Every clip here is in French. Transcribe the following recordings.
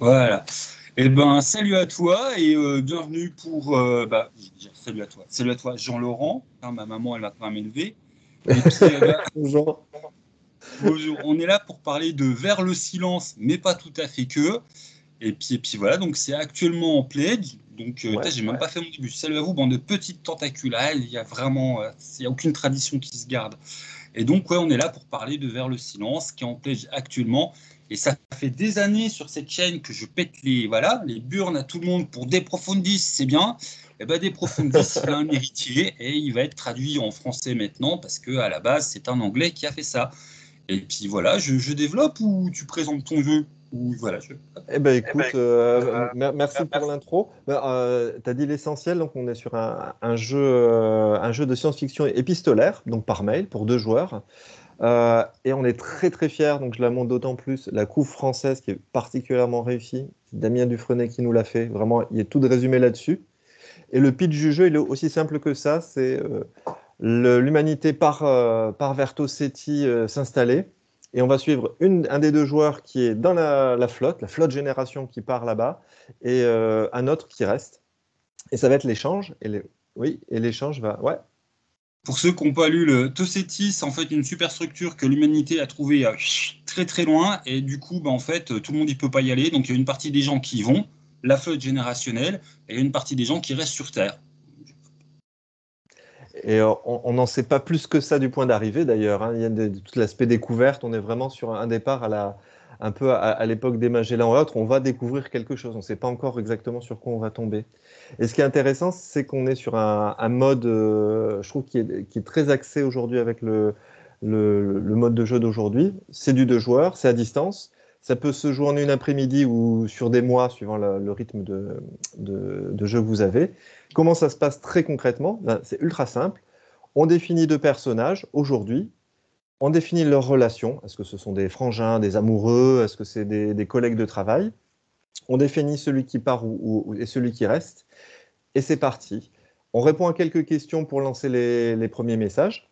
Voilà. Eh ben, salut à toi et euh, bienvenue pour. euh, bah, je vais dire salut à toi. Salut à toi, Jean-Laurent. Hein, ma maman, elle va quand même élever. Bonjour. bonjour. On est là pour parler de Vers le silence, mais pas tout à fait que. Et puis, et puis voilà, donc c'est actuellement en play. Donc, euh, Ouais, j'ai même ouais. pas fait mon début. Salut à vous, bande de petites tentacules. Ah, Il y a vraiment. euh, Il n'y a aucune tradition qui se garde. Et donc, ouais, on est là pour parler de Vers le silence, qui est en play actuellement. Et ça fait des années sur cette chaîne que je pète les, voilà, les burnes à tout le monde pour Deprofundis, c'est bien. Et ben Deprofundis, il a un héritier et il va être traduit en français maintenant parce que à la base, c'est un anglais qui a fait ça. Et puis voilà, je, je développe ou tu présentes ton jeu ou voilà, je... Eh ben écoute, euh, mer- merci pour l'intro. tu as dit l'essentiel, donc on est sur un, un jeu, euh, un jeu de science-fiction épistolaire, donc par mail pour deux joueurs. Euh, et on est très très fiers, donc je la montre d'autant plus, la couve française qui est particulièrement réussie. Damien Dufresne qui nous l'a fait. Vraiment, il y a tout de résumé là-dessus. Et le pitch du jeu, il est aussi simple que ça. C'est euh, l'humanité part, euh, part vers Tossetti euh, s'installer. Et on va suivre un des deux joueurs qui est dans la, flotte, la flotte génération qui part là-bas, et un autre qui reste. Et ça va être l'échange. Et oui, et l'échange va. Pour ceux qui n'ont pas lu le Tossetti, c'est en fait une superstructure que l'humanité a trouvée euh, très très loin et du coup, bah, en fait, tout le monde ne peut pas y aller. Donc il y a une partie des gens qui y vont, la flotte générationnelle, et une partie des gens qui restent sur Terre. Et euh, on n'en sait pas plus que ça du point d'arrivée d'ailleurs. hein. Il y a tout l'aspect découverte. On est vraiment sur un départ à la, un peu à, l'époque des Magellan et autres. On va découvrir quelque chose. On ne sait pas encore exactement sur quoi on va tomber. Et ce qui est intéressant, c'est qu'on est sur un, mode, euh, je trouve, qui est, très axé aujourd'hui avec le, mode de jeu d'aujourd'hui. C'est du deux joueurs, c'est à distance. Ça peut se jouer en une après-midi ou sur des mois, suivant le, rythme de jeu que vous avez. Comment ça se passe très concrètement? Ben, C'est ultra simple. On définit deux personnages aujourd'hui. On définit leurs relations. Est-ce que ce sont des frangins, des amoureux? Est-ce que c'est des, des collègues de travail? On définit celui qui part ou, et celui qui reste. Et c'est parti. On répond à quelques questions pour lancer les, premiers messages.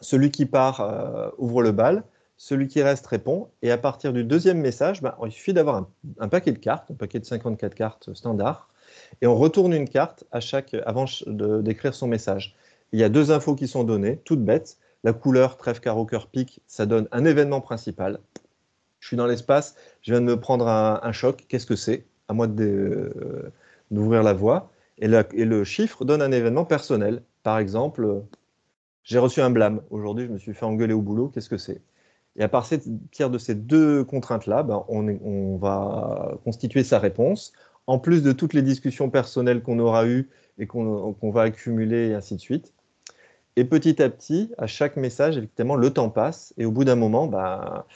Celui qui part euh, ouvre le bal. Celui qui reste répond. Et à partir du deuxième message, ben, il suffit d'avoir un, un paquet de cartes, un paquet de 54 cartes standard et on retourne une carte à chaque, avant d'écrire son message. Il y a deux infos qui sont données, toutes bêtes. La couleur trèfle, carreau, cœur, pique, ça donne un événement principal. Je suis dans l'espace, je viens de me prendre un, choc, qu'est-ce que c'est? À moi euh, d'ouvrir la voie. Et, le chiffre donne un événement personnel. Par exemple, j'ai reçu un blâme. Aujourd'hui, je me suis fait engueuler au boulot, qu'est-ce que c'est? Et à partir de ces deux contraintes-là, ben, on, va constituer sa réponse en plus de toutes les discussions personnelles qu'on aura eues et qu'on qu'on va accumuler et ainsi de suite. Et petit à petit, à chaque message, évidemment, le temps passe et au bout d'un moment, bah,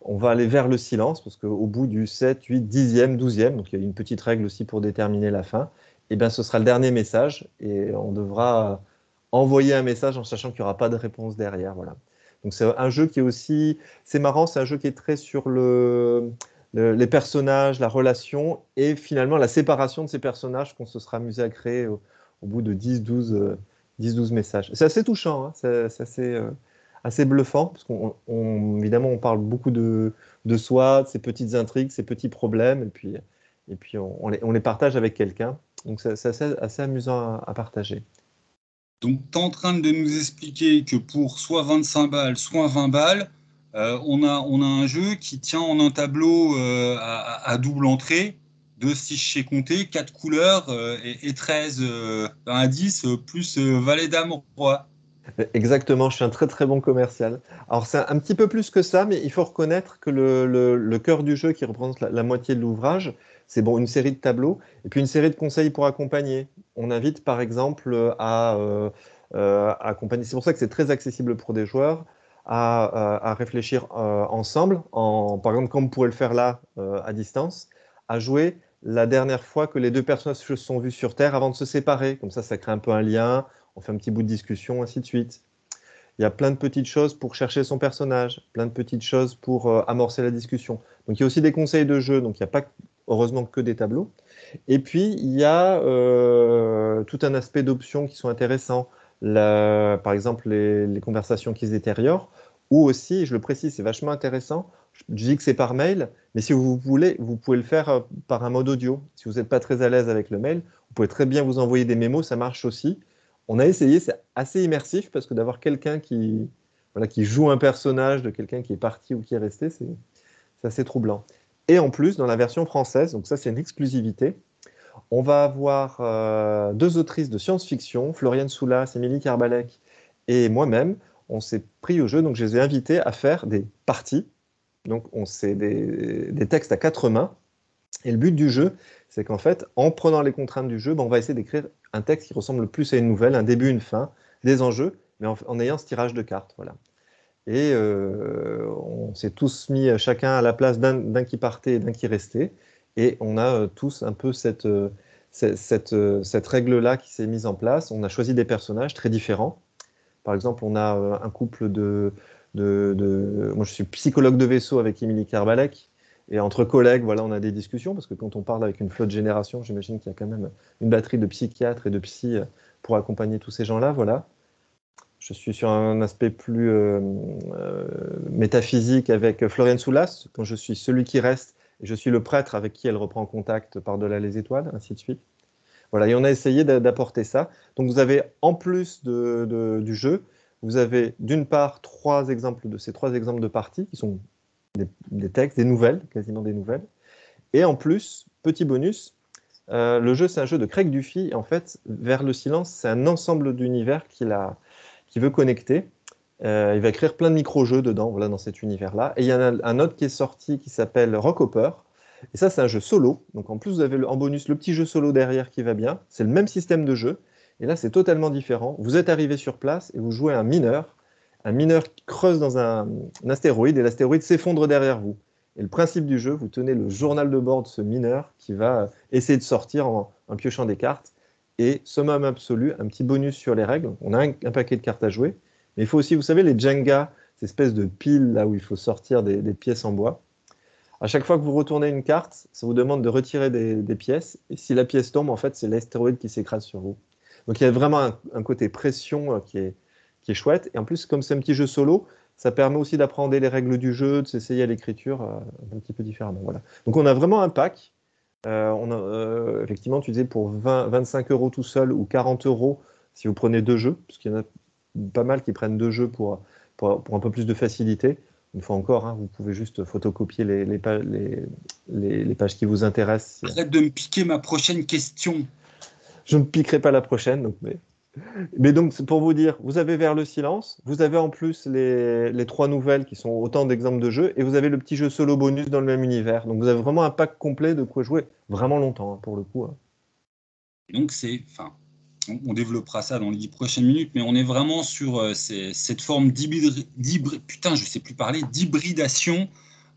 on va aller vers le silence parce qu'au bout du 7, 8, 10e, 12e, donc il y a une petite règle aussi pour déterminer la fin, et bien ce sera le dernier message et on devra envoyer un message en sachant qu'il n'y aura pas de réponse derrière. Voilà. Donc c'est un jeu qui est aussi, c'est marrant, c'est un jeu qui est très sur le, le- les personnages, la relation et finalement la séparation de ces personnages qu'on se sera amusé à créer au, au bout de 10, 12, euh, 10, 12 messages. C'est assez touchant, hein, c'est assez, euh, assez bluffant parce qu'on on- évidemment on parle beaucoup de, de soi, de ses petites intrigues, ses petits problèmes et puis, et puis on, les, on les partage avec quelqu'un. Donc c'est assez, assez amusant à, partager. Donc tu es en train de nous expliquer que pour soit 25 balles, soit 20 balles, euh, on, a, on a un jeu qui tient en un tableau euh, à double entrée, de si je sais compter, 4 couleurs euh, et, et 13 euh, indices, euh, plus valet roi. Exactement, je suis un très très bon commercial. Alors c'est un, petit peu plus que ça, mais il faut reconnaître que le, cœur du jeu qui représente la, moitié de l'ouvrage, c'est bon, une série de tableaux et puis une série de conseils pour accompagner. On invite par exemple à, accompagner, c'est pour ça que c'est très accessible pour des joueurs, à, réfléchir ensemble, en, par exemple comme on pourrait le faire là à distance, à jouer la dernière fois que les deux personnages se sont vus sur Terre avant de se séparer. Comme ça, ça crée un peu un lien, on fait un petit bout de discussion, ainsi de suite. Il y a plein de petites choses pour chercher son personnage, plein de petites choses pour euh, amorcer la discussion. Donc il y a aussi des conseils de jeu, donc il n'y a pas heureusement que des tableaux. Et puis il y a euh, tout un aspect d'options qui sont intéressants. Par exemple les, les conversations qui se détériorent, ou aussi, je le précise, c'est vachement intéressant, Je dis que c'est par mail, mais si vous voulez, vous pouvez le faire euh, par un mode audio. Si vous n'êtes pas très à l'aise avec le mail, vous pouvez très bien vous envoyer des mémos, ça marche aussi. On a essayé, c'est assez immersif parce que d'avoir quelqu'un qui, voilà, qui joue un personnage de quelqu'un qui est parti ou qui est resté, c'est assez troublant. Et en plus, dans la version française, donc ça c'est une exclusivité, on va avoir euh, deux autrices de science-fiction, Floriane Soulas, Émilie Carbalec et moi-même. On s'est pris au jeu, donc je les ai invités à faire des parties. Donc on des, textes à quatre mains. Et le but du jeu, c'est qu'en fait, en prenant les contraintes du jeu, ben, on va essayer d'écrire un texte qui ressemble le plus à une nouvelle, un début, une fin, des enjeux, mais en, ayant ce tirage de cartes. Voilà. Et euh, on s'est tous mis chacun à la place d'un qui partait et d'un qui restait. Et on a euh, tous un peu cette, euh, cette, cette règle-là qui s'est mise en place. On a choisi des personnages très différents. Par exemple, on a un couple de, de. Moi, je suis psychologue de vaisseau avec Émilie Carbalec. Et entre collègues, voilà, on a des discussions, parce que quand on parle avec une flotte génération, j'imagine qu'il y a quand même une batterie de psychiatres et de psy pour accompagner tous ces gens-là. Voilà. Je suis sur un aspect plus euh, euh, métaphysique avec Floriane Soulas, quand je suis celui qui reste, et je suis le prêtre avec qui elle reprend contact par-delà les étoiles, ainsi de suite. Voilà, et on a essayé d'apporter ça. Donc vous avez, en plus de, du jeu, vous avez d'une part trois exemples de ces trois exemples de parties qui sont des, textes, des nouvelles, quasiment des nouvelles. Et en plus, petit bonus, euh, le jeu c'est un jeu de Craig Duffy. En fait, Vers le silence, c'est un ensemble d'univers qu'il a, qui veut connecter. Euh, il va écrire plein de micro-jeux dedans, voilà, dans cet univers-là. Et il y en a un autre qui est sorti qui s'appelle Rockhopper. Et ça, c'est un jeu solo. Donc en plus, vous avez en bonus le petit jeu solo derrière qui va bien. C'est le même système de jeu. Et là, c'est totalement différent. Vous êtes arrivé sur place et vous jouez un mineur. Un mineur creuse dans un, astéroïde et l'astéroïde s'effondre derrière vous. Et le principe du jeu, vous tenez le journal de bord de ce mineur qui va essayer de sortir en, piochant des cartes et summum absolu, un petit bonus sur les règles. On a un, paquet de cartes à jouer, mais il faut aussi, vous savez, les Jenga, ces espèces de piles là où il faut sortir des, pièces en bois. À chaque fois que vous retournez une carte, ça vous demande de retirer des, pièces, et si la pièce tombe, en fait, c'est l'astéroïde qui s'écrase sur vous. Donc il y a vraiment un, côté pression euh, qui est, qui est chouette, et en plus, comme c'est un petit jeu solo, ça permet aussi d'apprendre les règles du jeu, de s'essayer à l'écriture euh, un petit peu différemment. Voilà. Donc on a vraiment un pack euh, effectivement, tu disais pour 20, 25 euros tout seul ou 40 euros si vous prenez deux jeux, parce qu'il y en a pas mal qui prennent deux jeux pour, pour, un peu plus de facilité. Une fois encore, hein, vous pouvez juste photocopier les, les, les, pages qui vous intéressent. Arrête de me piquer ma prochaine question. Je ne piquerai pas la prochaine, donc, mais donc, pour vous dire, vous avez Vers le silence, vous avez en plus les, trois nouvelles qui sont autant d'exemples de jeux, et vous avez le petit jeu solo bonus dans le même univers. Donc, vous avez vraiment un pack complet de quoi jouer vraiment longtemps, hein, pour le coup. Hein. Donc, c'est. Enfin, on, développera ça dans les dix prochaines minutes, mais on est vraiment sur euh, cette forme d'hybridation. Putain, je sais plus parler, d'hybridation.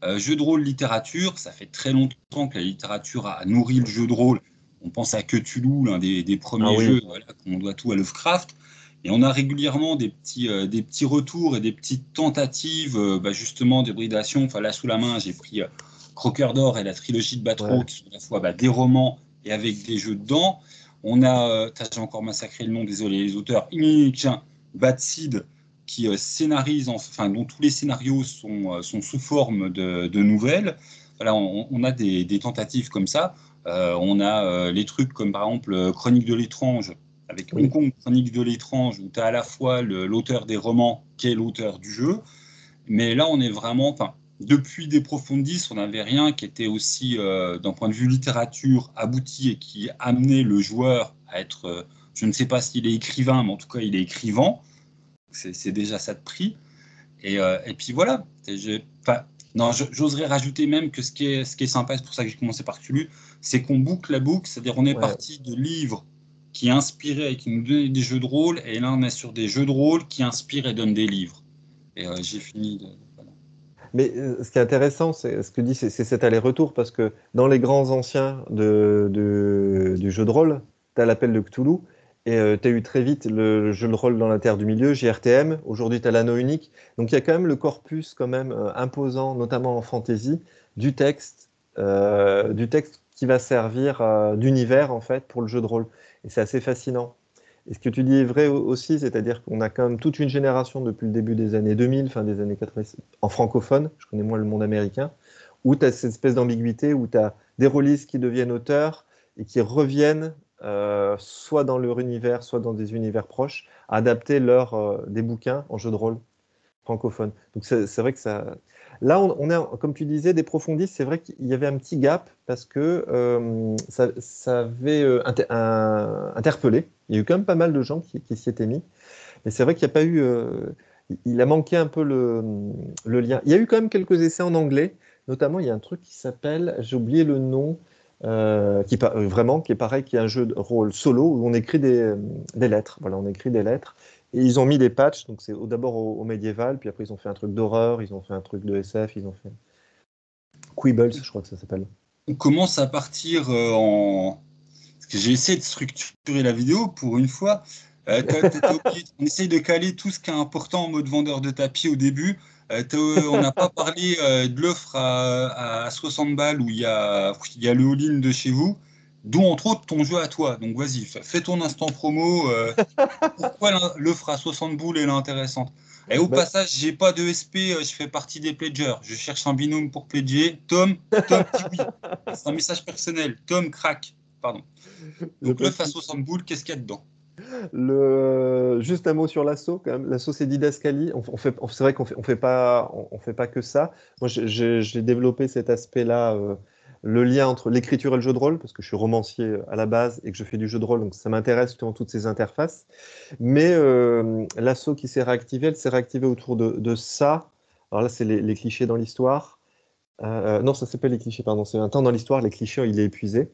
Euh, jeu de rôle, littérature, ça fait très longtemps que la littérature a nourri le jeu de rôle on pense à Cthulhu, l'un des, premiers ah jeux, qu'on doit tout à Lovecraft. Et on a régulièrement des petits, euh, des petits retours et des petites tentatives, euh, bah, justement, d'hybridation. Enfin, là, sous la main, j'ai pris euh, Croqueur d'or et la trilogie de Batro, qui sont à la fois bah, des romans et avec des jeux dedans. On a, j'ai encore massacré le nom, désolé, les auteurs, Batsid, qui scénarise, enfin, dont tous les scénarios sont, sont sous forme de, nouvelles. Voilà, on, a des, des, tentatives comme ça. Euh, on a euh, les trucs comme par exemple euh, Chronique de l'étrange, avec Hong Kong Chronique de l'étrange, où tu as à la fois l'auteur des romans qui est l'auteur du jeu. Mais là, on est vraiment. Enfin, depuis des profondis, on n'avait rien qui était aussi, d'un point de vue littérature, abouti et qui amenait le joueur à être. je ne sais pas s'il est écrivain, mais en tout cas, il est écrivant. C'est déjà ça de prix. Et, et puis voilà. Non, j'oserais rajouter même que ce qui est, ce qui est sympa, c'est pour ça que j'ai commencé par Cthulhu, c'est qu'on boucle la boucle, c'est-à-dire on est parti de livres qui inspiraient et qui nous donnaient des jeux de rôle, et là on est sur des jeux de rôle qui inspirent et donnent des livres. Et euh, j'ai fini de... Mais euh, ce qui est intéressant, c'est ce que dit, c'est cet aller-retour, parce que dans les grands anciens de, du jeu de rôle, tu as l'appel de Cthulhu, et euh, tu as eu très vite le jeu de rôle dans la Terre du Milieu, JRTM, aujourd'hui tu as l'anneau unique. Donc il y a quand même le corpus quand même imposant, notamment en fantasy, du texte, du texte qui va servir euh, d'univers en fait pour le jeu de rôle. Et c'est assez fascinant. Et ce que tu dis est vrai aussi, c'est-à-dire qu'on a quand même toute une génération depuis le début des années 2000, fin des années 80, en francophone, je connais moins le monde américain, où tu as cette espèce d'ambiguïté, où tu as des rôlistes qui deviennent auteurs et qui reviennent euh, soit dans leur univers, soit dans des univers proches, à adapter leur, euh, des bouquins en jeu de rôle francophone. Donc c'est vrai que ça. Là, on, est, comme tu disais, des profondistes. C'est vrai qu'il y avait un petit gap parce que euh, ça, ça, avait interpellé. Il y a eu quand même pas mal de gens qui, s'y étaient mis. Mais c'est vrai qu'il n'y a pas eu. il a manqué un peu le, le, lien. Il y a eu quand même quelques essais en anglais. Notamment, il y a un truc qui s'appelle, j'ai oublié le nom, euh, qui euh, vraiment qui est pareil, qui est un jeu de rôle solo où on écrit des, des, lettres. Voilà, on écrit des lettres. Et ils ont mis des patchs, donc c'est d'abord au, médiéval, puis après ils ont fait un truc d'horreur, ils ont fait un truc de SF, ils ont fait Quibbles, je crois que ça s'appelle. On commence à partir euh, en. J'ai essayé de structurer la vidéo pour une fois. on essaye de caler tout ce qui est important en mode vendeur de tapis au début. Euh, on n'a pas parlé euh, de l'offre à, 60 balles où il y a, il y a le all-in de chez vous, dont entre autres ton jeu à toi. Donc vas-y, fais ton instant promo. Euh, pourquoi l'offre à 60 boules est intéressante? Et au bah passage, j'ai pas de SP, je fais partie des pledgers. Je cherche un binôme pour pledger. Tom, Tom. C'est un message personnel. Tom crack. Pardon. Donc l'offre à 60 boules, qu'est-ce qu'il y a dedans? Juste un mot sur l'assaut, quand. L'assaut, c'est fait... C'est vrai qu'on fait, fait, pas... on fait pas que ça. Moi, j'ai développé cet aspect-là, euh, le lien entre l'écriture et le jeu de rôle, parce que je suis romancier à la base et que je fais du jeu de rôle, donc ça m'intéresse justement toutes ces interfaces. Mais euh, l'assaut qui s'est réactivé, elle s'est réactivée autour de, ça. Alors là, c'est les, clichés dans l'histoire. Euh, non, ça s'appelle les clichés, pardon. C'est un temps dans l'histoire, les clichés, il est épuisé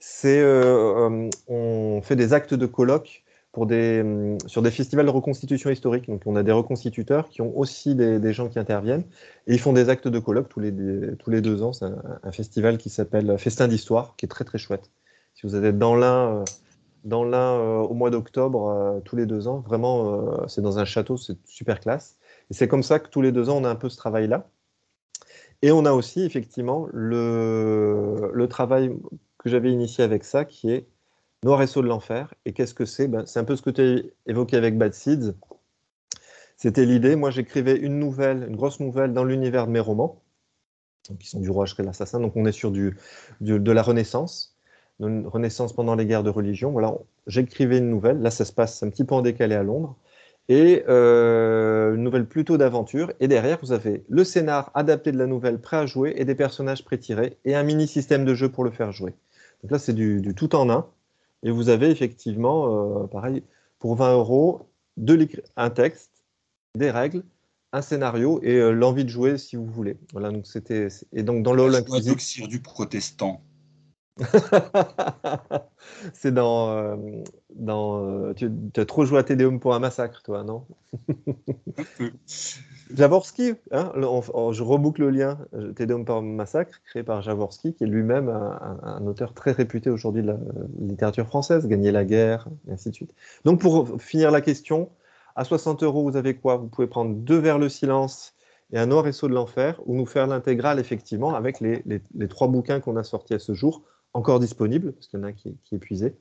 c'est euh, euh, on fait des actes de colloque pour des, hum, sur des festivals de reconstitution historique. Donc, on a des reconstituteurs qui ont aussi des, gens qui interviennent et ils font des actes de colloque tous les, tous les deux ans. C'est un, festival qui s'appelle Festin d'Histoire, qui est très très chouette. Si vous êtes dans l'un euh, dans l'un au mois d'octobre, tous les deux ans, vraiment, c'est dans un château, c'est super classe. Et c'est comme ça que tous les deux ans, on a un peu ce travail-là. Et on a aussi effectivement le, le travail que j'avais initié avec ça, qui est Noir et de l'Enfer. Et qu'est-ce que c'est? Ben, C'est un peu ce que tu as évoqué avec Bad Seeds. C'était l'idée. Moi, j'écrivais une nouvelle, une grosse nouvelle dans l'univers de mes romans, qui sont du roi et l'assassin. Donc, on est sur du, de la Renaissance, une Renaissance pendant les guerres de religion. Voilà, j'écrivais une nouvelle. Là, ça se passe un petit peu en décalé à Londres. Et euh, une nouvelle plutôt d'aventure. Et derrière, vous avez le scénar adapté de la nouvelle prêt à jouer et des personnages pré-tirés et un mini système de jeu pour le faire jouer. Donc là, c'est du, tout en un. Et vous avez effectivement, euh, pareil, pour 20 euros, un texte, des règles, un scénario et euh, l'envie de jouer si vous voulez. Voilà, donc c'était et donc dans le hall inclusif. du protestant. c'est dans euh, dans tu, tu, as trop joué à Tédéum pour un massacre, toi, non? Javorski, hein, je reboucle le lien, euh, Tédéum par massacre, créé par Javorski, qui est lui-même un, auteur très réputé aujourd'hui de la littérature française, gagner la guerre, et ainsi de suite. Donc pour finir la question, à 60 euros, vous avez quoi? Vous pouvez prendre deux vers le silence et un noir et de l'enfer, ou nous faire l'intégrale, effectivement, avec les, trois bouquins qu'on a sortis à ce jour, encore disponibles, parce qu'il y en a qui, qui est épuisé.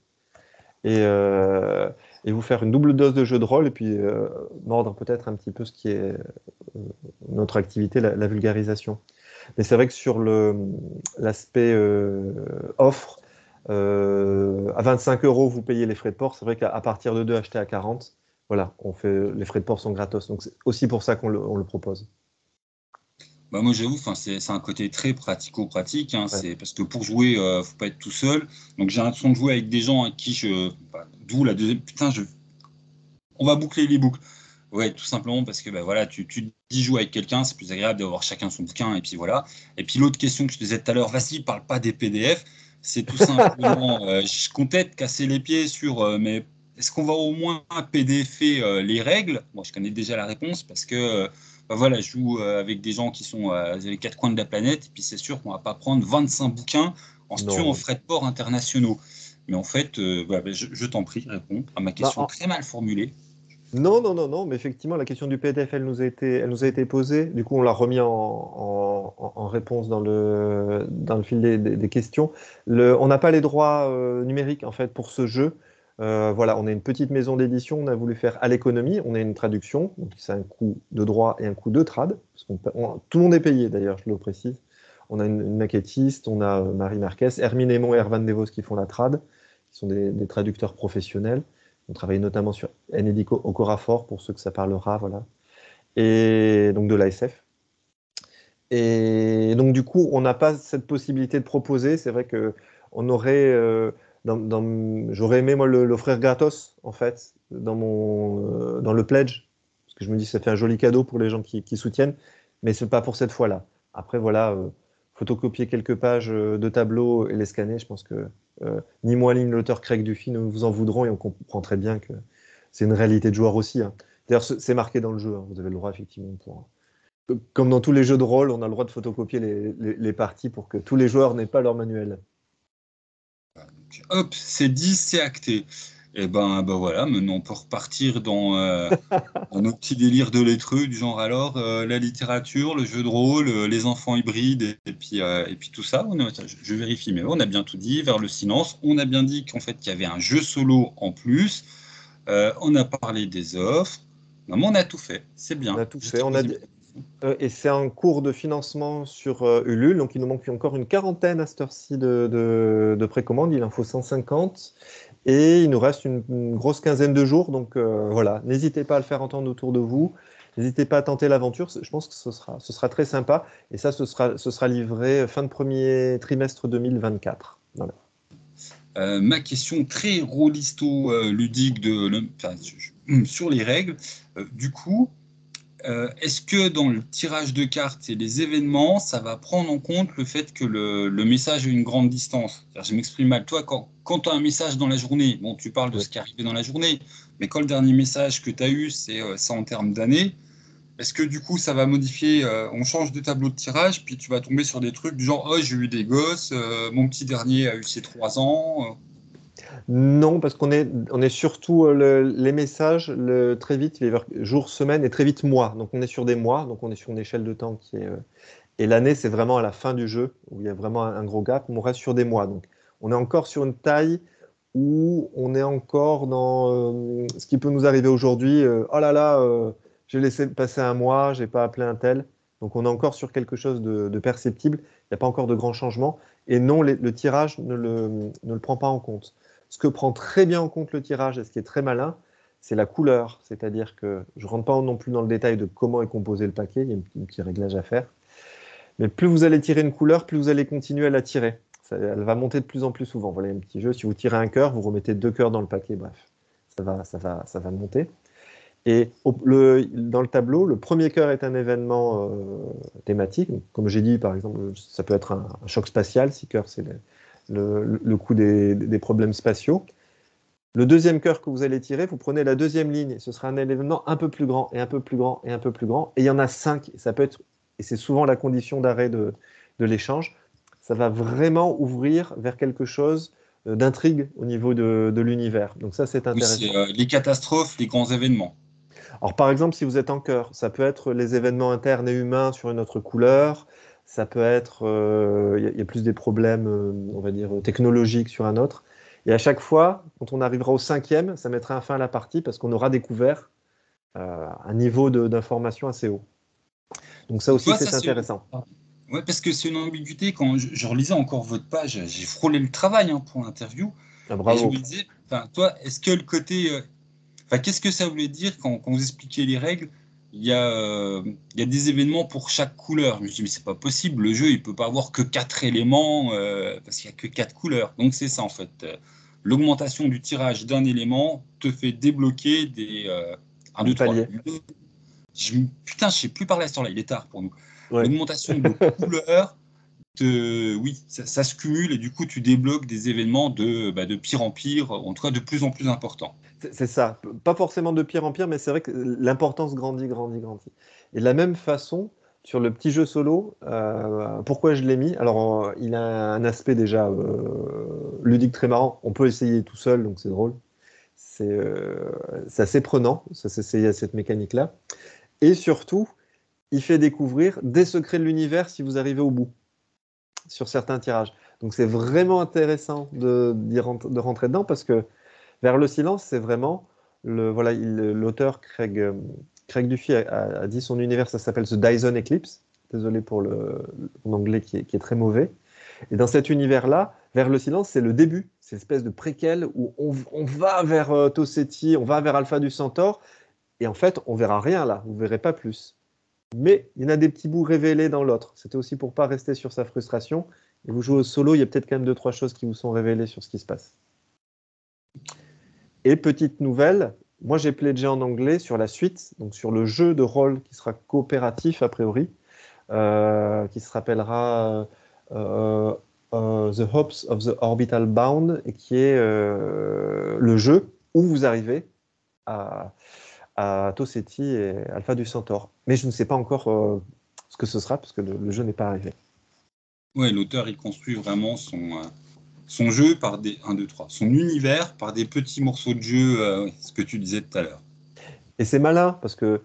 Et, euh, et vous faire une double dose de jeu de rôle et puis euh, mordre peut-être un petit peu ce qui est euh, notre activité, la, vulgarisation. Mais c'est vrai que sur l'aspect euh, offre, à 25 euros, vous payez les frais de port. C'est vrai qu'à partir de 2 achetés à 40, voilà, on fait, les frais de port sont gratos. Donc c'est aussi pour ça qu'on le, propose. Bah moi j'avoue, c'est un côté très pratico-pratique. Hein, C'est parce que pour jouer, ne faut pas être tout seul. Donc j'ai l'impression de jouer avec des gens à qui je, bah, D'où la deuxième. Putain, je... on va boucler les boucles. Ouais, tout simplement parce que bah, voilà, tu, tu dis jouer avec quelqu'un, c'est plus agréable d'avoir chacun son bouquin, et puis voilà. Et puis l'autre question que je te disais tout à l'heure, vas-y, parle pas des PDF, c'est tout simplement, euh, je comptais te casser les pieds sur, euh, mais est-ce qu'on va au moins PDF euh, les règles? Moi, je connais déjà la réponse parce que bah, voilà, je joue avec des gens qui sont à les quatre coins de la planète, et puis c'est sûr qu'on va pas prendre 25 bouquins en se tuant en frais de port internationaux. Mais en fait, euh, bah, je, t'en prie, réponds à ma question bah, très mal formulée. Non, non, non, non, mais effectivement, la question du PDF, elle nous a été, elle nous a été posée. Du coup, on l'a remis en, en, réponse dans le, dans le fil des, des, questions. Le, on n'a pas les droits euh, numériques, en fait, pour ce jeu. Euh, voilà, on est une petite maison d'édition, on a voulu faire à l'économie, on a une traduction, donc c'est un coût de droit et un coût de trad. tout le monde est payé d'ailleurs, je le précise. On a une, maquettiste, on a euh, Marie Marquez, Hermine Aymon et Ervan Devos qui font la trad, qui sont des, traducteurs professionnels. On travaille notamment sur Enedico Okorafor, pour ceux que ça parlera, voilà. Et donc de l'ASF. Et donc du coup, on n'a pas cette possibilité de proposer. C'est vrai que on aurait... Euh, j'aurais aimé moi l'offrir gratos en fait dans mon euh, dans le pledge parce que je me dis ça fait un joli cadeau pour les gens qui, soutiennent mais c'est pas pour cette fois-là après voilà euh, photocopier quelques pages euh, de tableau et les scanner je pense que ni moi ni l'auteur Craig Duffy ne vous en voudront et on comprend très bien que c'est une réalité de joueur aussi hein. d'ailleurs c'est marqué dans le jeu hein. vous avez le droit effectivement pour comme dans tous les jeux de rôle on a le droit de photocopier les parties pour que tous les joueurs n'aient pas leur manuel hop, c'est dit, c'est acté. Et eh ben, ben voilà, maintenant on peut repartir dans, euh, nos petits délires de lettreux, du genre alors euh, la littérature, le jeu de rôle, euh, les enfants hybrides, et, puis, et puis tout ça. je, vérifie, mais on a bien tout dit, vers le silence. On a bien dit qu'en fait, il y avait un jeu solo en plus. on a parlé des offres. Non, on a tout fait, c'est bien. On a tout fait. On a, et c'est un cours de financement sur euh, Ulule, donc il nous manque encore une quarantaine à cette heure-ci de, de, précommande, il en faut 150, et il nous reste une, grosse quinzaine de jours, donc euh, voilà, n'hésitez pas à le faire entendre autour de vous, n'hésitez pas à tenter l'aventure, je pense que ce sera, très sympa, et ça, ce sera, livré fin de premier trimestre 2024. ma question très rôlisto-ludique sur les règles, du coup, euh, est-ce que dans le tirage de cartes et les événements, ça va prendre en compte le fait que le, message a une grande distance? Je m'exprime mal. Toi, quand, tu as un message dans la journée, bon, tu parles de ce qui est arrivé dans la journée, mais quand le dernier message que tu as eu, c'est euh, ça en termes d'années, est-ce que du coup, ça va modifier euh, On change de tableau de tirage, puis tu vas tomber sur des trucs du genre Oh, j'ai eu des gosses, mon petit dernier a eu ses trois ans. Non, parce qu'on est, on est surtout euh, les messages très vite, les jours, semaines et très vite mois. Donc on est sur des mois, donc on est sur une échelle de temps qui est. Euh, et l'année, c'est vraiment à la fin du jeu où il y a vraiment un, gros gap. On reste sur des mois. Donc on est encore sur une taille où on est encore dans euh, ce qui peut nous arriver aujourd'hui. oh là là, j'ai laissé passer un mois, j'ai pas appelé un tel. Donc on est encore sur quelque chose de, perceptible. Il n'y a pas encore de grands changements. Et non, le tirage ne le, ne le prend pas en compte. Ce que prend très bien en compte le tirage et ce qui est très malin, c'est la couleur. C'est-à-dire que je ne rentre pas non plus dans le détail de comment est composé le paquet, il y a un petit réglage à faire. Mais plus vous allez tirer une couleur, plus vous allez continuer à la tirer. elle va monter de plus en plus souvent. Voilà un petit jeu. Si vous tirez un cœur, vous remettez deux cœurs dans le paquet. Bref, ça va, ça va, ça va monter. Et dans le tableau, le premier cœur est un événement euh, thématique. comme j'ai dit, par exemple, ça peut être un, un choc spatial. Si cœur, c'est le, coût des, problèmes spatiaux. Le deuxième cœur que vous allez tirer, vous prenez la deuxième ligne, ce sera un événement un peu plus grand et un peu plus grand et un peu plus grand. Et il y en a cinq, ça peut être, et c'est souvent la condition d'arrêt de, l'échange. Ça va vraiment ouvrir vers quelque chose euh, d'intrigue au niveau de, l'univers. Donc ça, c'est intéressant. Euh, les catastrophes, les grands événements. Alors par exemple, si vous êtes en cœur, ça peut être les événements internes et humains sur une autre couleur, ça peut être, il euh, y, a plus des problèmes, euh, on va dire, technologiques sur un autre. Et à chaque fois, quand on arrivera au cinquième, ça mettra un fin à la partie parce qu'on aura découvert euh, un niveau d'information assez haut. Donc ça aussi, c'est intéressant. Oui, parce que c'est une ambiguïté. Quand je, relisais encore votre page, j'ai frôlé le travail hein, pour l'interview. Ah, bravo. Et je me disais, toi, est-ce que le côté... Qu'est-ce que ça voulait dire quand, quand vous expliquiez les règles il y, a, euh, il y a des événements pour chaque couleur. Je me suis dit, mais c'est pas possible, le jeu, il peut pas avoir que quatre éléments, euh, parce qu'il y a que quatre couleurs. Donc c'est ça, en fait. L'augmentation du tirage d'un élément te fait débloquer des... Euh, un, deux, trois. Je, putain, je sais plus parler à ce temps-là, il est tard pour nous. L'augmentation de couleurs, te, oui, ça, se cumule et du coup, tu débloques des événements de, bah, de pire en pire, en tout cas de plus en plus importants. C'est ça. Pas forcément de pire en pire, mais c'est vrai que l'importance grandit, grandit, grandit. Et de la même façon, sur le petit jeu solo, euh, pourquoi je l'ai mis? Alors, euh, il a un aspect déjà euh, ludique très marrant. On peut essayer tout seul, donc c'est drôle. C'est assez prenant, ça s'essayer à cette mécanique-là. Et surtout, il fait découvrir des secrets de l'univers si vous arrivez au bout sur certains tirages. Donc c'est vraiment intéressant de, de, rentrer dedans parce que Vers le silence, c'est vraiment le voilà, l'auteur Craig, Craig Duffy a, dit son univers, ça s'appelle The Dyson Eclipse. Désolé pour le, mon anglais qui est, très mauvais. Et dans cet univers-là, vers le silence, c'est le début. C'est espèce de préquel où on, va vers euh, Tossetti, on va vers Alpha du Centaure, et en fait, on verra rien là, vous verrez pas plus. Mais il y en a des petits bouts révélés dans l'autre. C'était aussi pour pas rester sur sa frustration. Et vous jouez au solo, il y a peut-être quand même deux trois choses qui vous sont révélées sur ce qui se passe. Et petite nouvelle, moi j'ai pledgé en anglais sur la suite, donc sur le jeu de rôle qui sera coopératif a priori, euh, qui se rappellera euh, euh, The Hopes of the Orbital Bound et qui est le jeu où vous arrivez à, à et Alpha du Centaure. Mais je ne sais pas encore ce que ce sera parce que le jeu n'est pas arrivé. Oui, l'auteur, il construit vraiment son, son jeu par des 1, 2, 3, son univers par des petits morceaux de jeu, euh, ce que tu disais tout à l'heure. Et c'est malin parce que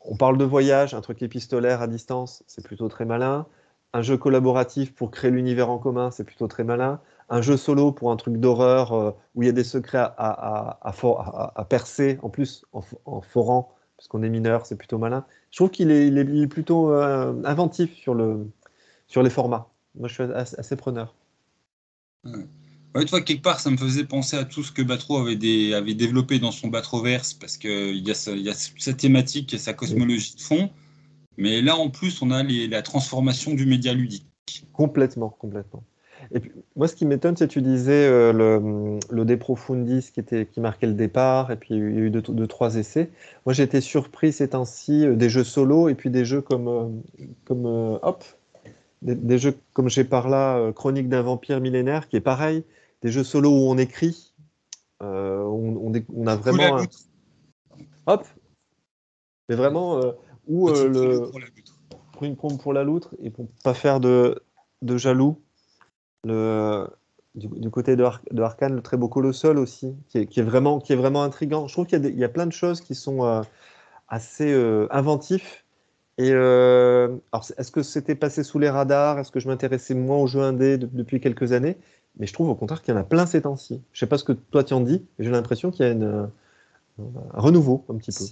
on parle de voyage, un truc épistolaire à distance, c'est plutôt très malin. Un jeu collaboratif pour créer l'univers en commun, c'est plutôt très malin. Un jeu solo pour un truc d'horreur euh, où il y a des secrets à, percer, en plus en, forant, parce qu'on est mineur, c'est plutôt malin. Je trouve qu'il est, plutôt inventif sur, le, sur les formats. Moi, je suis assez, preneur. Ouais. toi, quelque part, ça me faisait penser à tout ce que Batro avait, développé dans son Batroverse, parce qu'il y, a y a cette thématique et sa cosmologie de fond. Mais là, en plus, on a la transformation du média ludique. Complètement, complètement. Et puis, moi, ce qui m'étonne, c'est que tu disais euh, le, le De Profundis qui, était, qui marquait le départ, et puis il y a eu deux, trois essais. Moi, j'ai été surpris ces temps-ci euh, des jeux solo, et puis des jeux euh, comme Hop, des, jeux comme j'ai par là, euh, Chronique d'un vampire millénaire, qui est pareil, des jeux solo où on écrit, euh, on, on, a vraiment. Hop Mais vraiment, euh, où le. Pour une pompe pour la loutre, et pour pas faire de, de jaloux, le, du, côté de, de, Arkane, le très beau colossal aussi, qui est, qui est, vraiment, qui est vraiment intrigant. Je trouve qu'il y, y, a plein de choses qui sont assez inventifs et euh, est-ce que c'était passé sous les radars? Est-ce que je m'intéressais moins aux jeux indés depuis quelques années? Mais je trouve au contraire qu'il y en a plein ces temps-ci. Je sais pas ce que toi tu en dis, mais j'ai l'impression qu'il y a une, euh, un renouveau un petit peu.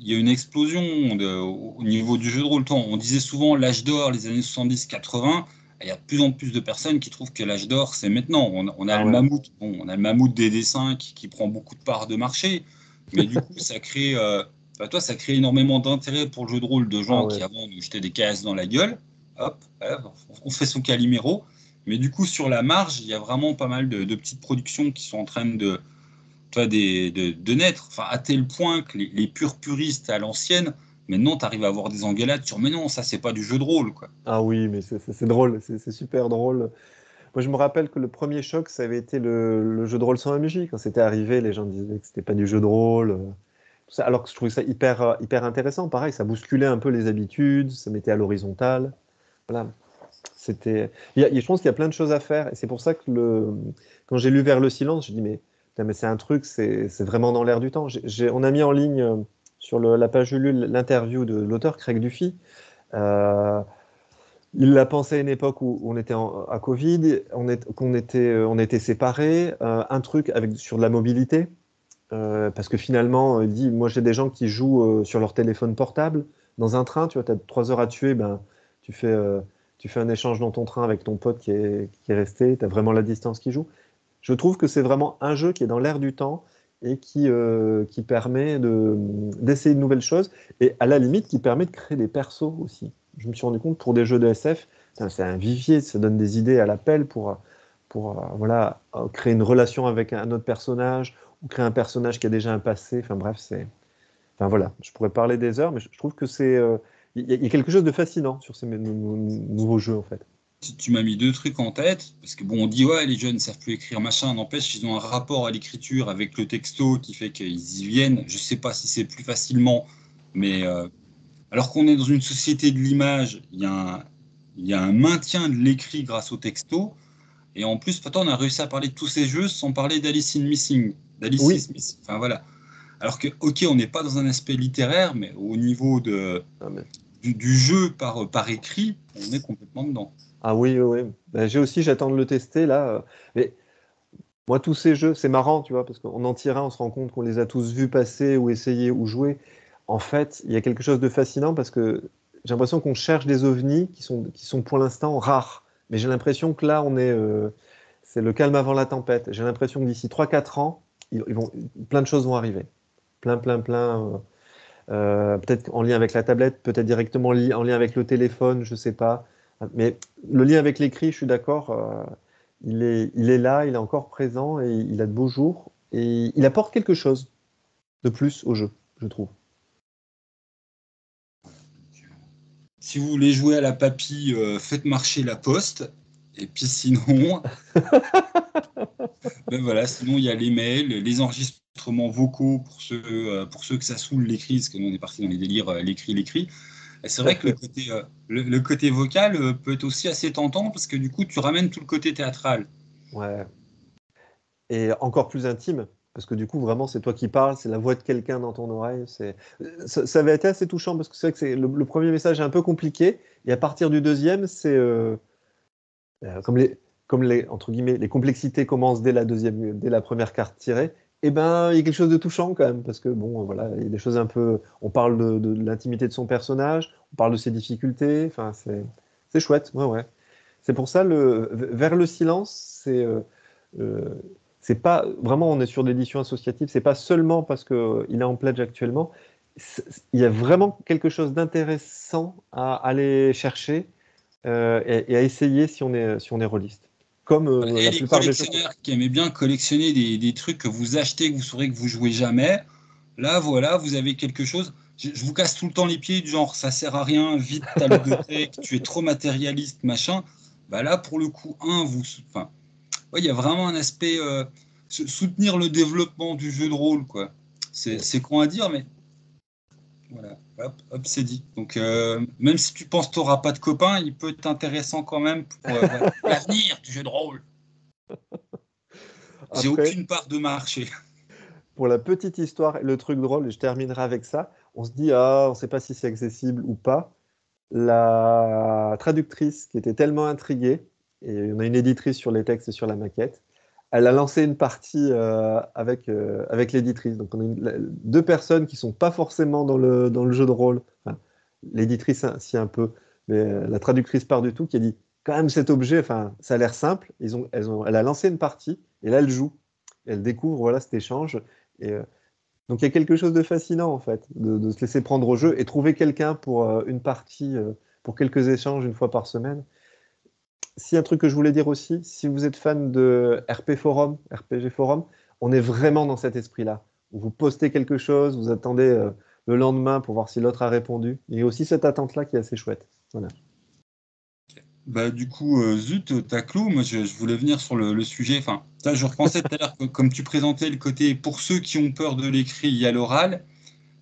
Il y a une explosion au niveau du jeu de rôle. On disait souvent l'âge d'or, les années 70-80. Il y a de plus en plus de personnes qui trouvent que l'âge d'or, c'est maintenant. On, a ah le mammouth, on a le mammouth des dessins qui, prend beaucoup de parts de marché, mais du coup, ça crée euh, bah, toi, ça crée énormément d'intérêt pour le jeu de rôle de gens ah qui avant nous jetaient des cases dans la gueule. Hop, on fait son caliméro. Mais du coup, sur la marge, il y a vraiment pas mal de, petites productions qui sont en train de, toi, de, naître. Enfin, à tel point que les, purs puristes à l'ancienne, maintenant, tu arrives à avoir des engueulades sur mais non, ça, c'est pas du jeu de rôle. Quoi. Ah oui, mais c'est drôle, c'est super drôle. Moi, je me rappelle que le premier choc, ça avait été le, jeu de rôle sans MJ. Quand c'était arrivé, les gens disaient que c'était pas du jeu de rôle alors que je trouvais ça hyper, euh, hyper intéressant. Pareil, ça bousculait un peu les habitudes, ça mettait à l'horizontale. Voilà. C'était. Je pense qu'il y a plein de choses à faire, c'est pour ça que le... quand j'ai lu Vers le silence, je dis mais, mais c'est un truc, c'est vraiment dans l'air du temps. on a mis en ligne euh, sur la page Ulule l'interview de l'auteur Craig Duffy. Euh, il l'a pensé à une époque où on était à Covid, on, qu'on était, on était séparés, un truc avec, sur de la mobilité. Euh, parce que finalement, il dit, moi j'ai des gens qui jouent euh, sur leur téléphone portable dans un train, tu vois, tu as trois heures à tuer, ben, tu, fais, euh, tu fais un échange dans ton train avec ton pote qui est, qui est resté, tu as vraiment la distance qui joue. Je trouve que c'est vraiment un jeu qui est dans l'air du temps et qui, qui permet d'essayer de, nouvelles choses et à la limite qui permet de créer des persos aussi. Je me suis rendu compte pour des jeux de SF, c'est un vivier, ça donne des idées à l'appel pour, pour voilà, créer une relation avec un autre personnage ou créer un personnage qui a déjà un passé. Enfin bref, c'est. Enfin voilà, je pourrais parler des heures, mais je, trouve que c'est. Euh, il y, a quelque chose de fascinant sur ces nouveaux jeux en fait. Tu m'as mis deux trucs en tête, parce que bon, on dit ouais, les jeunes ne savent plus écrire machin, n'empêche, ils ont un rapport à l'écriture avec le texto qui fait qu'ils y viennent. Je sais pas si c'est plus facilement, mais euh, alors qu'on est dans une société de l'image, il y, y, a un maintien de l'écrit grâce au texto. Et en plus, pourtant, on a réussi à parler de tous ces jeux sans parler d'Alice in Missing d'Alice Smith. Enfin voilà. Alors que, ok, on n'est pas dans un aspect littéraire, mais au niveau de, ah, du, jeu par, par écrit, on est complètement dedans. Ah oui, oui. Ben, j'ai aussi, j'attends de le tester là. Mais Moi, tous ces jeux, c'est marrant, tu vois, parce qu'en en tirant, on se rend compte qu'on les a tous vus passer ou essayer ou jouer. En fait, il y a quelque chose de fascinant parce que j'ai l'impression qu'on cherche des ovnis qui sont, qui sont pour l'instant rares. Mais j'ai l'impression que là, on est, euh, c'est le calme avant la tempête. J'ai l'impression que d'ici 3-4 ans, plein de choses vont arriver. Plein, plein, plein. Euh, euh, peut-être en lien avec la tablette, peut-être directement en lien avec le téléphone, je ne sais pas. Mais le lien avec l'écrit, je suis d'accord, il, est, il est là, il est encore présent et il a de beaux jours. Et il apporte quelque chose de plus au jeu, je trouve. Si vous voulez jouer à la papille, faites marcher la poste. Et puis sinon, ben voilà, sinon il y a les mails, les enregistrements vocaux pour ceux, euh, pour ceux que ça saoule l'écrit, parce que nous on est parti dans les délires euh, l'écrit, l'écrit. C'est vrai que le côté, euh, le, côté vocal peut être aussi assez tentant parce que du coup tu ramènes tout le côté théâtral. Ouais. Et encore plus intime, parce que du coup vraiment c'est toi qui parles, c'est la voix de quelqu'un dans ton oreille. Ça, ça, avait été assez touchant parce que c'est vrai que le, premier message est un peu compliqué et à partir du deuxième c'est euh, comme les, comme les, entre guillemets, les complexités commencent dès la deuxième, dès la première carte tirée, eh ben, il y a quelque chose de touchant quand même, parce que bon, voilà, il y a des choses un peu. On parle de, l'intimité de son personnage, on parle de ses difficultés, enfin, c'est chouette, ouais, ouais. C'est pour ça, le, vers le silence, c'est. Euh, euh, c'est pas vraiment, on est sur l'édition associative, c'est pas seulement parce qu'il est en pledge actuellement, il y a vraiment quelque chose d'intéressant à aller chercher euh, et, à essayer si on est, si on est rôliste. Comme euh, la les collectionneurs qui aimaient bien collectionner des, des, trucs que vous achetez, que vous saurez que vous jouez jamais, là voilà, vous avez quelque chose. Je, vous casse tout le temps les pieds, du genre ça sert à rien, vite ta ludothèque, tu es trop matérialiste, machin. Bah là, pour le coup, un, vous. Enfin, il y a vraiment un aspect. Euh, soutenir le développement du jeu de rôle, quoi. C'est con à dire, mais voilà, hop, c'est dit. Donc, euh, même si tu penses que tu n'auras pas de copains, il peut être intéressant quand même pour euh, l'avenir du jeu de rôle. J'ai aucune part de marché. Pour la petite histoire, le truc drôle, et je terminerai avec ça, on se dit, ah, on ne sait pas si c'est accessible ou pas. La traductrice qui était tellement intriguée, et on a une éditrice sur les textes et sur la maquette, elle a lancé une partie euh, avec, euh, avec l'éditrice. Donc, on a deux personnes qui ne sont pas forcément dans le, dans le jeu de rôle. l'éditrice, si un peu, mais euh, la traductrice part du tout, qui a dit quand même cet objet, enfin, ça a l'air simple. Elles ont, elle a lancé une partie et là, elle joue. Elle découvre voilà, cet échange. Et, donc, il y a quelque chose de fascinant, en fait, de se laisser prendre au jeu et trouver quelqu'un pour une partie, pour quelques échanges une fois par semaine si un truc que je voulais dire aussi, si vous êtes fan de RP Forum, RPG Forum, on est vraiment dans cet esprit-là. Vous postez quelque chose, vous attendez euh, le lendemain pour voir si l'autre a répondu. Il y a aussi cette attente-là qui est assez chouette. Voilà. Bah, du coup, euh, zut, ta clou, moi je, voulais venir sur le, sujet. Enfin, ça, je repensais tout à l'heure, comme tu présentais le côté pour ceux qui ont peur de l'écrit, il y a l'oral.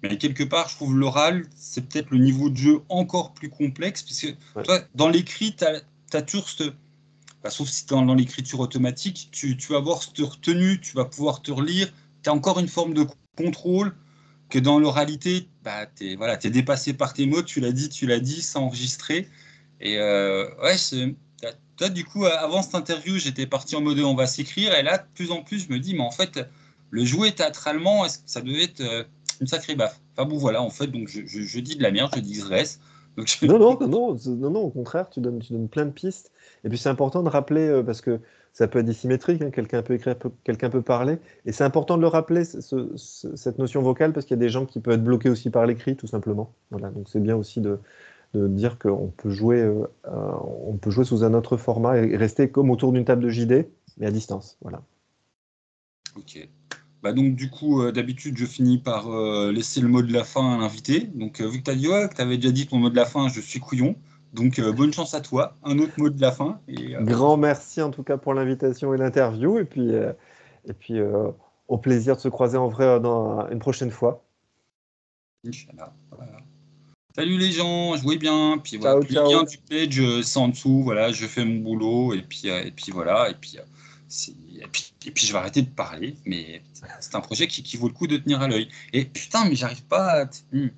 Mais quelque part, je trouve l'oral, c'est peut-être le niveau de jeu encore plus complexe, puisque toi, dans l'écrit, tu as, bah, sauf si tu es dans, l'écriture automatique, tu, vas avoir cette retenue, tu vas pouvoir te relire, tu as encore une forme de contrôle que dans l'oralité, bah, tu es, voilà, es dépassé par tes mots, tu l'as dit, tu l'as dit, c'est enregistré. Et euh, ouais, toi, du coup, avant cette interview, j'étais parti en mode on va s'écrire, et là, de plus en plus, je me dis, mais en fait, le jouer théâtralement, ça devait être euh, une sacrée baffe? Enfin bon, voilà, en fait, donc je, dis de la merde, je Non, non, non, non, non, au contraire, tu donnes, tu donnes plein de pistes. Et puis c'est important de rappeler, euh, parce que ça peut être dissymétrique, hein, quelqu'un peut écrire, quelqu'un peut parler, et c'est important de le rappeler, cette notion vocale, parce qu'il y a des gens qui peuvent être bloqués aussi par l'écrit, tout simplement. Voilà, donc c'est bien aussi de, de dire qu'on peut, jouer, euh, on peut jouer sous un autre format et rester comme autour d'une table de JD, mais à distance. Voilà. Ok. Bah donc du coup, euh, d'habitude, je finis par laisser le mot de la fin à l'invité. Donc vu que tu as dit que tu avais déjà dit ton mot de la fin, je suis couillon. Donc euh, bonne chance à toi. Un autre mot de la fin. Euh, Grand merci en tout cas pour l'invitation et l'interview. Et puis, euh, et puis au plaisir de se croiser en vrai dans une prochaine fois. Salut les gens, jouez bien. Puis voilà, ciao, ciao. du page, c'est en dessous. Voilà, je fais mon boulot et puis et puis voilà et puis. Et puis, je vais arrêter de parler, mais c'est un projet qui, qui, vaut le coup de tenir à l'œil. Et putain, mais j'arrive pas à. Hmm.